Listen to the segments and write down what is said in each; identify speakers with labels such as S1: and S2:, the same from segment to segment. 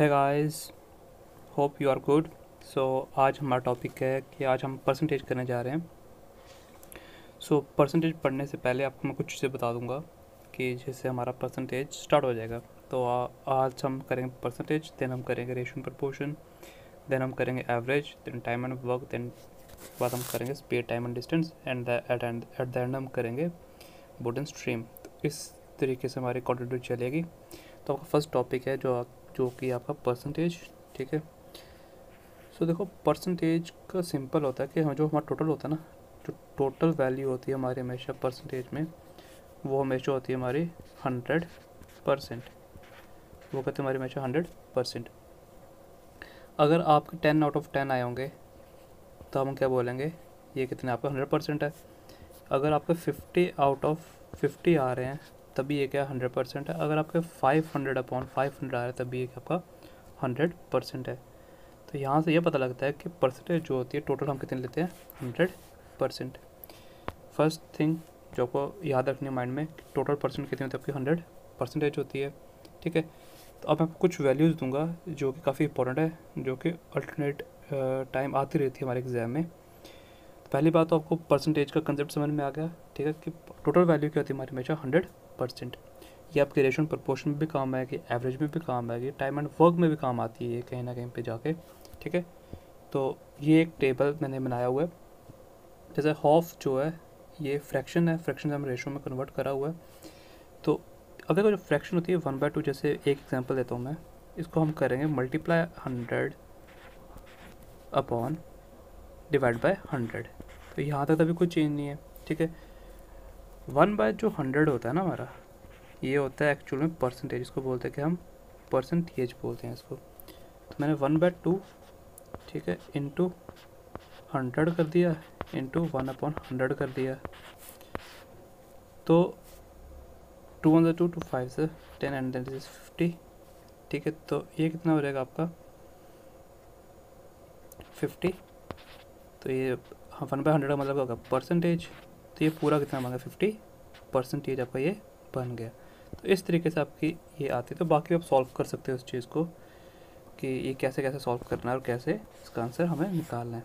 S1: है guys hope you are good so आज हमारा टॉपिक है कि आज हम परसेंटेज करने जा रहे हैं। सो so, परसेंटेज पढ़ने से पहले आपको मैं कुछ चीज़ें बता दूँगा कि जैसे हमारा परसेंटेज स्टार्ट हो जाएगा। तो आ, आज हम करेंगे परसेंटेज देन हम करेंगे रेशन प्रपोर्शन देन हम करेंगे average then time and work then बाद हम करेंगे speed time and distance and at and at the end हम करेंगे बोर्ड एंड स्ट्रीम तो इस तरीके से हमारी कंटिन्यू चलेगी। तो आपका फ़र्स्ट टॉपिक है जो जो कि आपका परसेंटेज ठीक है? सो देखो परसेंटेज का सिंपल होता है कि हम जो हमारा टोटल होता है ना, जो टोटल वैल्यू होती है हमारी हमेशा परसेंटेज में, वो हमेशा होती है हमारी हंड्रेड परसेंट वो कहते हैं हमारी हमेशा हंड्रेड परसेंट अगर आपके टेन आउट ऑफ़ टेन आए होंगे तो हम क्या बोलेंगे? ये कितने आपका हंड्रेड परसेंट है। अगर आपके फिफ्टी आउट ऑफ़ फिफ्टी आ रहे हैं तभी ये क्या हंड्रेड परसेंट है। अगर आपके five hundred upon five hundred आ रहा है, तभी ये आपका हंड्रेड परसेंट है। तो यहाँ से ये पता लगता है कि परसेंटेज जो होती है टोटल हम कितने लेते हैं? हंड्रेड परसेंट फ़र्स्ट थिंग जो आपको याद रखनी है माइंड में टोटल परसेंट कितनी होती है आपकी? हंड्रेड परसेंटेज होती है। ठीक है? तो अब मैं आपको कुछ वैल्यूज़ दूँगा, जो कि काफ़ी इंपॉर्टेंट है, जो कि अल्टरनेट टाइम आती रहती है हमारे एग्ज़ाम में। तो पहली बात तो आपको परसेंटेज का कंसेप्ट समझ में आ गया। ठीक है? कि टोटल वैल्यू क्या होती है हमारी? हमेशा हंड्रेड परसेंट ये आपके रेशन प्रपोर्शन में भी काम आएगी एवरेज में भी काम आएगी टाइम एंड वर्क में भी काम आती है कहीं ना कहीं पे जाके, ठीक है? तो ये एक टेबल मैंने बनाया हुआ है। जैसे हॉफ जो है, ये फ्रैक्शन है फ्रैक्शन हम रेशो में कन्वर्ट करा हुआ है। तो देखो जो फ्रैक्शन होती है वन बाई टू जैसे एक एग्जांपल देता हूँ मैं। इसको हम करेंगे multiply hundred upon divide by hundred तो यहाँ तक अभी कोई चेंज नहीं है, ठीक है? वन बाय जो हंड्रेड होता है ना हमारा, ये होता है एक्चुअल में परसेंटेज इसको बोलते हैं कि हम परसेंटेज बोलते हैं इसको। तो मैंने वन बाय टू ठीक है इंटू हंड्रेड कर दिया इंटू वन अपॉन हंड्रेड कर दिया। तो two one two two five से ten and then is fifty ठीक है तो ये कितना हो जाएगा आपका? फिफ्टी तो ये वन बाय हंड्रेड का मतलब होगा? परसेंटेज तो ये पूरा कितना गया? फिफ्टी परसेंटेज आपका ये बन गया। तो इस तरीके से आपकी ये आती है। तो बाकी आप सॉल्व कर सकते हो उस चीज़ को कि ये कैसे कैसे सॉल्व करना है और कैसे इसका आंसर हमें निकालना है।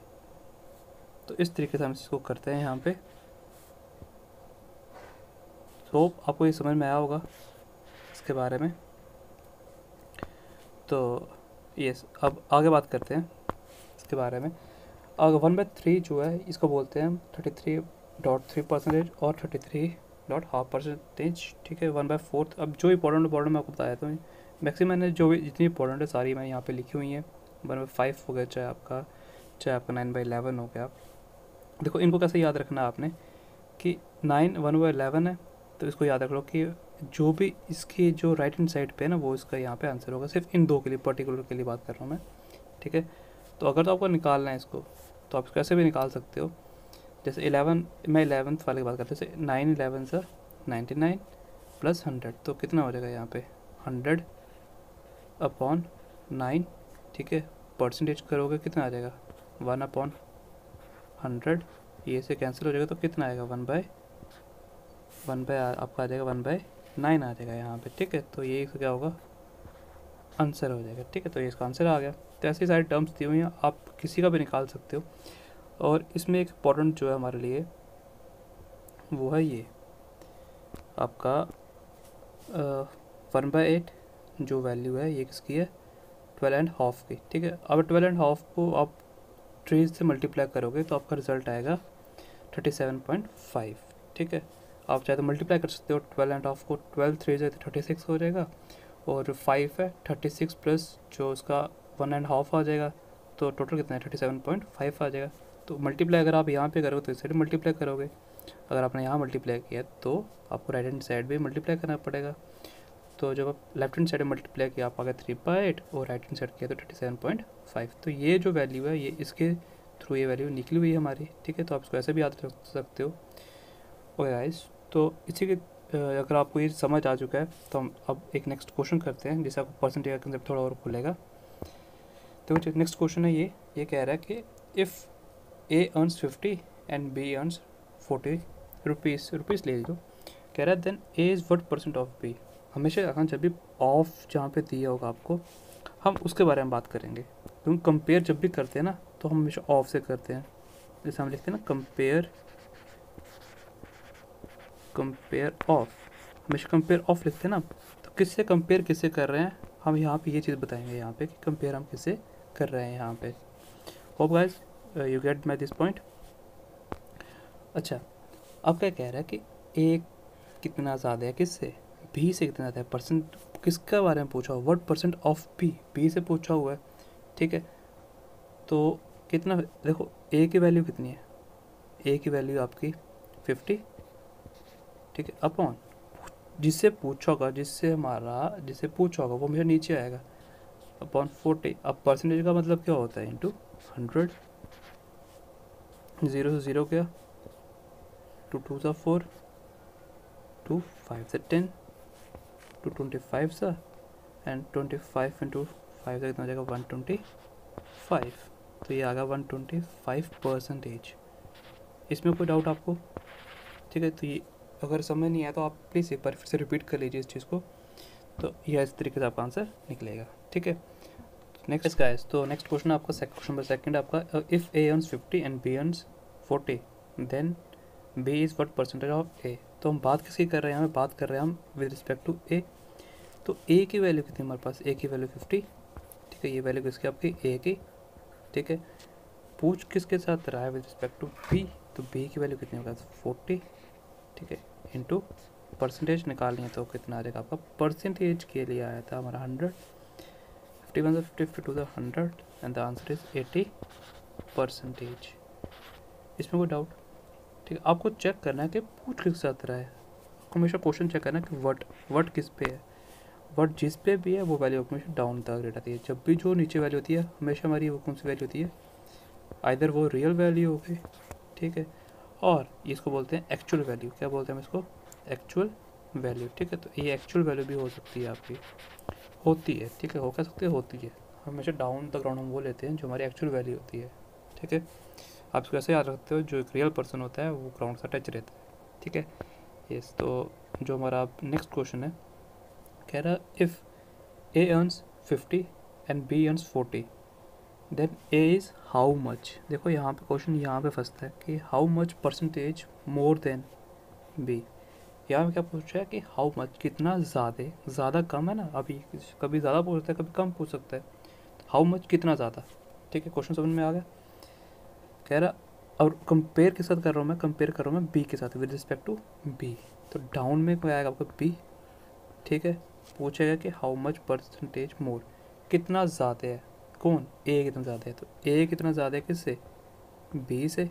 S1: तो इस तरीके से हम इसको करते हैं यहाँ पे। तो आपको ये समझ में आया होगा इसके बारे में। तो ये अब आगे बात करते हैं इसके बारे में। अगर वन बाई थ्री जो है, इसको बोलते हैं हम thirty three dot three percentage और thirty three dot half percentage ठीक है? वन बाय फोर्थ अब जो इंपॉर्टेंट इंपॉर्टेंट मैं आपको बताया था मैक्सिमम मैंने जो भी जितनी इंपॉर्टेंट है सारी मैं यहाँ पे लिखी हुई हैं। वन बाई फाइव हो गया, चाहे आपका चाहे आपका नाइन बाई इलेवन हो गया। देखो, इनको कैसे याद रखना है आपने कि नाइन वन बाई इलेवन है तो इसको याद रख लो कि जो भी इसकी जो राइट हैंड साइड पे है ना, वो इसका यहाँ पे आंसर होगा। सिर्फ़ इन दो के लिए पर्टिकुलर के लिए बात कर रहा हूँ मैं, ठीक है? तो अगर तो आपको निकालना है इसको तो आप कैसे भी निकाल सकते हो जैसे इलेवन मैं इलेवंथ वाले की बात करते जैसे nine eleven sir ninety nine plus hundred तो कितना हो जाएगा यहाँ पे? हंड्रेड अपॉन नाइन ठीक है? परसेंटेज करोगे, कितना आ जाएगा? वन अपॉन हंड्रेड ये से कैंसिल हो जाएगा तो कितना आएगा? वन बाय वन बाय आपका आ जाएगा वन बाय नाइन आ जाएगा यहाँ पे, ठीक है? तो ये इसका क्या होगा? आंसर हो जाएगा, ठीक है? तो ये इसका आंसर आ गया। तो ऐसी सारी टर्म्स दी हुई हैं, आप किसी का भी निकाल सकते हो। और इसमें एक इंपॉर्टेंट जो है हमारे लिए, वो है ये। आपका वन बाई एट जो वैल्यू है, ये किसकी है? ट्वेल्व एंड हाफ़ की, ठीक है? अब ट्वेल्व एंड हाफ़ को आप ट्रीज से मल्टीप्लाई करोगे तो आपका रिज़ल्ट आएगा थर्टी सेवन पॉइंट फाइव ठीक है? आप चाहे तो मल्टीप्लाई कर सकते हो ट्वेल्व एंड हाफ़ को ट्वेल्व थ्री से थर्टी सिक्स हो जाएगा, और फाइव है थर्टी सिक्स प्लस जो उसका वन एंड हाफ़ आ जाएगा तो टोटल कितना है? थर्टी सेवन पॉइंट फाइव आ जाएगा। तो मल्टीप्लाई अगर आप यहाँ पे करोगे तो इस साइड मल्टीप्लाई करोगे। अगर आपने यहाँ मल्टीप्लाई किया तो आपको राइट हैंड साइड भी मल्टीप्लाई करना पड़ेगा। तो जब आप लेफ़्ट हैंड साइड में मल्टीप्लाई किया, आप आ गए थ्री बाई एट और राइट हैंड साइड किया तो थर्टी सेवन पॉइंट फाइव तो ये जो वैल्यू है, ये इसके थ्रू ये वैल्यू निकली हुई है हमारी, ठीक है? तो आप इसको ऐसे भी याद रख सकते हो। ओके गाइस तो इसी के अगर आपको ये समझ आ चुका है तो हम अब एक नेक्स्ट क्वेश्चन करते हैं, जिससे आपको परसेंटेज का कंसेप्ट थोड़ा और खुलेगा। तो नेक्स्ट क्वेश्चन है ये ये कह रहा है कि if A earns fifty and B earns forty rupees rupees ले लो। कह रहा है then A is what percent of B हमेशा अगर जब भी ऑफ़ जहाँ पे दिया होगा आपको, हम उसके बारे में बात करेंगे। क्योंकि कंपेयर जब भी करते हैं ना तो हम हमेशा ऑफ़ से करते हैं। जैसे हम लिखते हैं ना कंपेयर कंपेयर ऑफ़ हमेशा कंपेयर ऑफ़ लिखते हैं ना तो किससे कंपेयर किससे कर रहे हैं? हम यहाँ पे ये चीज़ बताएँगे यहाँ पे कि कंपेयर हम किससे कर रहे हैं यहाँ पे। Hope guys you get my this point अच्छा अब क्या कह रहा है कि ए कितना ज़्यादा है, किससे? बी से कितना ज़्यादा है? परसेंट किसके बारे में पूछा हुआ what percent of B B से पूछा हुआ है, ठीक है? तो कितना, देखो ए की वैल्यू कितनी है? ए की वैल्यू आपकी फिफ्टी ठीक है? अपॉन जिससे पूछा होगा, जिससे हमारा, जिससे पूछा होगा, वो मुझे नीचे आएगा। अपॉन फोर्टी अब परसेंटेज का मतलब क्या होता है? इंटू हंड्रेड ज़ीरो से ज़ीरो क्या। टू टू सा फोर, टू फाइव से टेन, टू ट्वेंटी फाइव सा, and twenty five into five से कितना हो जाएगा? One twenty five. तो ये आ गया वन ट्वेंटी फाइव परसेंटेज। इसमें कोई डाउट आपको? ठीक है तो ये अगर समझ नहीं आया तो आप प्लीज़ एक बार फिर से रिपीट कर लीजिए इस चीज़ को। तो यह इस तरीके से आपका आंसर निकलेगा। ठीक है नेक्स्ट गाइस तो नेक्स्ट क्वेश्चन आपका क्वेश्चन नंबर सेकंड आपका if A earns fifty and B earns forty then B is what percentage of A तो हम बात किसकी कर रहे हैं? हमें बात कर रहे हैं हम विद रिस्पेक्ट टू ए तो ए की वैल्यू कितनी हमारे पास? ए की वैल्यू फिफ्टी ठीक है? ये वैल्यू किसकी? आपकी ए की, ठीक है? पूछ किसके साथ रहा है विद रिस्पेक्ट टू बी तो बी की वैल्यू कितनी होगा फोर्टी ठीक है? इंटू परसेंटेज निकालनी है तो कितना आ जाएगा आपका? परसेंटेज के लिए आया था हमारा hundred fifty fifty fifty to the hundred and the answer is eighty percentage इसमें कोई डाउट ठीक है, आपको चेक करना है कि पूछ किस साथ रहा है। आपको हमेशा क्वेश्चन चेक करना है कि वट वट किस पे है। वट जिस पे भी है, वो वैल्यू आपको हमेशा डाउन तक रेट आती है। जब भी जो नीचे वैल्यू होती है, हमेशा हमारी वो कौन सी वैल्यू होती है? आइधर वो रियल वैल्यू हो गई, ठीक है, और इसको बोलते हैं एक्चुअल वैल्यू क्या बोलते हैं हम इसको? एक्चुअल वैल्यू ठीक है? तो ये एक्चुअल वैल्यू भी हो सकती है आपकी। होती है, ठीक है? हो कह सकती है होती है। हमेशा डाउन द ग्राउंड हम वो लेते हैं जो हमारी एक्चुअल वैल्यू होती है, ठीक है? आप इसको ऐसे याद रखते हो, जो एक रियल पर्सन होता है, वो ग्राउंड से टच रहता है, ठीक है? यस तो जो हमारा नेक्स्ट क्वेश्चन है, कह रहा if A earns fifty and B earns forty then A is how much देखो, यहाँ पे क्वेश्चन यहाँ पे फंसता है कि how much percentage more than B यहाँ पे क्या पूछ है कि हाउ मच कितना ज़्यादा ज़्यादा कम है ना? अभी कभी ज़्यादा पूछ सकता है, कभी कम पूछ सकता है। हाउ मच कितना ज़्यादा? ठीक है क्वेश्चन समझ में आ गया? कह रहा, और कंपेयर के साथ कर रहा हूँ मैं? कंपेयर कर रहा हूँ मैं बी के साथ विद रिस्पेक्ट टू बी तो डाउन में क्या आएगा आपका बी ठीक है, पूछेगा कि हाउ मच परसेंटेज मोर कितना ज़्यादा है? कौन? ए कितना ज़्यादा है? तो ए कितना ज़्यादा है किससे? बी से।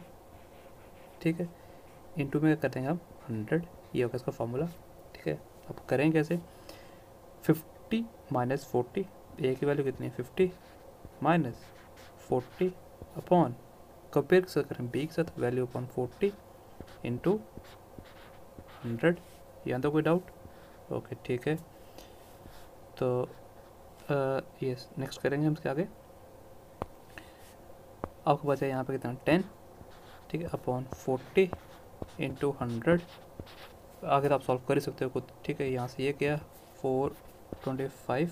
S1: ठीक है इंटू में क्या कर देंगे हम हंड्रेड ये होगा इसका फॉर्मूला ठीक है? अब करें कैसे? फिफ्टी माइनस फोर्टी ए की वैल्यू कितनी है? Fifty minus forty upon compare के साथ करें? बी के साथ value upon forty into hundred यहाँ तो कोई डाउट ओके ठीक है। तो यस नेक्स्ट करेंगे हम इसके आगे। आपको बचा यहाँ पे कितना? टेन ठीक है? अपॉन फोर्टी इंटू हंड्रेड आगे तो आप सॉल्व कर ही सकते हो खुद, ठीक है? यहाँ से ये क्या फोर ट्वेंटी फाइव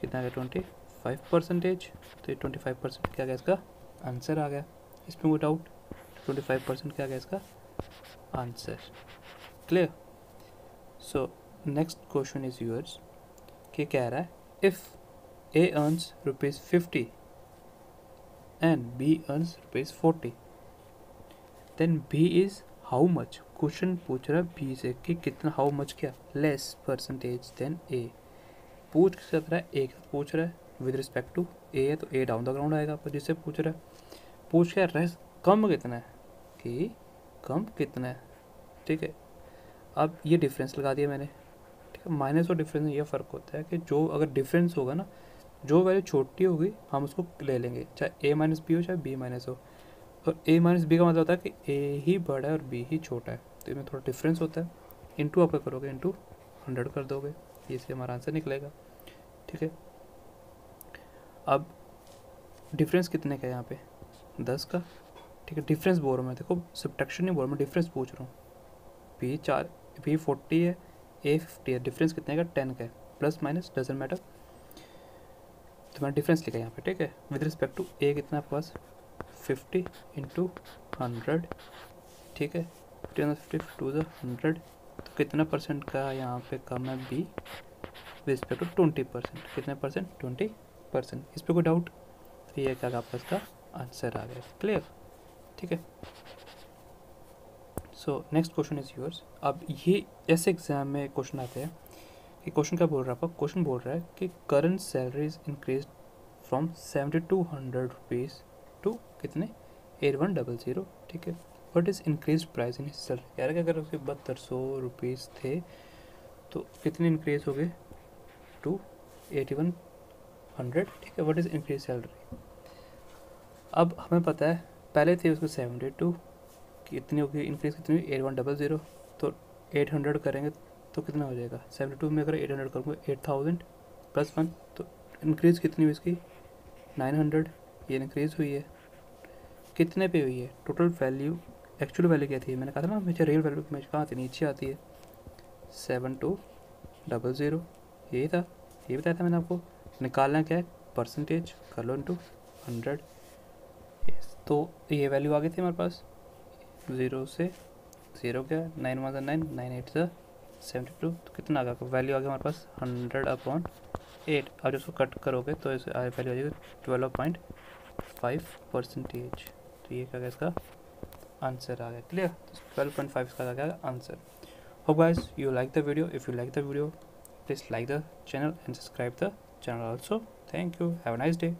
S1: कितना गया ट्वेंटी फाइव परसेंटेज तो ये ट्वेंटी फाइव परसेंट क्या गया इसका? आंसर आ गया। इसमें कोई डाउट ट्वेंटी फाइव परसेंट क्या गया इसका? Answer clear so next question is yours कि कह रहा है? If A earns rupees fifty and B earns rupees forty then B is how much question पूछ रहा है बी से कि कितना हाउ मच क्या? लेस परसेंटेज देन ए पूछ के रहा है ए का पूछ रहा है विद रिस्पेक्ट टू ए है तो ए डाउन द ग्राउंड आएगा पर जिससे पूछ रहा है। पूछ क्या रह कम कितना है? कि कम कितना है? ठीक है। अब ये डिफरेंस लगा दिया मैंने। ठीक है माइनस और डिफरेंस में ये फ़र्क होता है कि जो अगर डिफरेंस होगा ना, जो वैल्यू छोटी होगी, हम उसको ले लेंगे। चाहे ए माइनस बी हो, चाहे बी माइनस हो। और ए माइनस बी का मतलब होता है कि ए ही बड़ा है और बी ही छोटा है। तो इसमें थोड़ा डिफरेंस होता है। इंटू आप करोगे इंटू हंड्रेड कर दोगे। इसलिए हमारा आंसर निकलेगा। ठीक है? अब डिफरेंस कितने का है यहाँ पे? दस का। ठीक है? डिफरेंस बोल रहा हूँ मैं। देखो सब्ट्रैक्शन नहीं बोल रहा मैं डिफरेंस पूछ रहा हूँ। बी चार बी फोर्टी है ए फिफ्टी है। डिफरेंस कितने का? टेन का है। प्लस माइनस डजेंट मैटर तो मैंने डिफरेंस लिखा यहाँ पे। ठीक है? विद रिस्पेक्ट टू ए कितना आपके पास? फिफ्टी इंटू हंड्रेड ठीक है? Fifty fifty to the hundred तो कितना परसेंट का यहाँ पे कम है B respect to twenty percent कितने परसेंट ट्वेंटी परसेंट इस पर कोई डाउट तो ये क्या आपका इसका आंसर आ गया। क्लियर ठीक है? So next question is yours अब ये ऐसे एग्ज़ाम में क्वेश्चन आते हैं। कि क्वेश्चन क्या बोल रहा है आपका? क्वेश्चन बोल रहा है कि current salary is increase from seventy two hundred rupees to कितने? एट वन डबल ज़ीरो ठीक है? What is increase price in salary यार अगर उसके बहत्तर सौ रुपीज़ थे तो कितने इंक्रीज हो गए? टू एटी वन हंड्रेड ठीक है? वट इज़ इंक्रीज सैलरी अब हमें पता है, पहले थे उसको सेवेंटी टू कितनी होगी इंक्रीज कितनी एट वन डबल ज़ीरो तो एट हंड्रेड करेंगे तो कितना हो जाएगा? सेवेंटी टू में अगर एट हंड्रेड करूँगा एट थाउज़ेंड प्लस वन तो इंक्रीज़ कितनी हुई इसकी? नाइन हंड्रेड ये इंक्रीज़ हुई है। कितने पे हुई है? टोटल वैल्यू एक्चुअल वैल्यू क्या थी? मैंने कहा था ना हमेशा रियल वैल्यू हमेशा कहाँ आती नीचे आती है? सेवन टू डबल ज़ीरो यही था। ये बताया था मैंने आपको, निकालना क्या है? परसेंटेज कर लो इंटू हंड्रेड तो ये वैल्यू आ गई थी हमारे पास। ज़ीरो से ज़ीरो क्या nine one nine nine eight ज़ा सेवेंटी टू तो कितना आ गया? वैल्यू आ गया हमारे पास हंड्रेड अपॉन एट और उसको कट करोगे तो इस वैल्यू आ जाएगी ट्वेल्व पॉइंट फाइव परसेंटेज तो ये क्या इसका? आंसर आ गया क्लियर ट्वेल्व पॉइंट फाइव इसका आ गया आंसर हो guys you like the video if you like the video please like the channel and subscribe the channel also thank you have a nice day